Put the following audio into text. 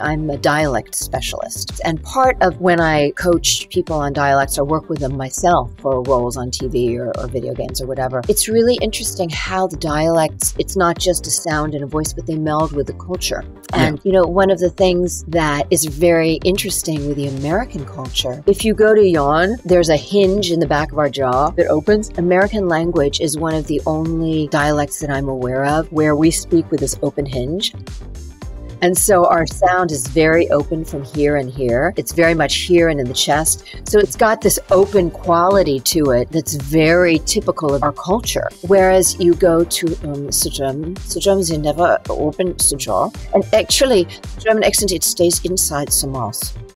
I'm a dialect specialist. And part of when I coach people on dialects or work with them myself for roles on TV or, or, video games or whatever, it's really interesting how the dialects, it's not just a sound and a voice, but they meld with the culture. And, yeah. you know, one of the things that is very interesting with the American culture, if you go to yawn, there's a hinge in the back of our jaw that opens. American language is one of the only dialects that I'm aware of where we speak with this open hinge. And so our sound is very open from here and here. It's very much here and in the chest. So it's got this open quality to it that's very typical of our culture. Whereas you go to um, Sujum, Sujum is never open Sujum. And actually, German accent, it stays inside some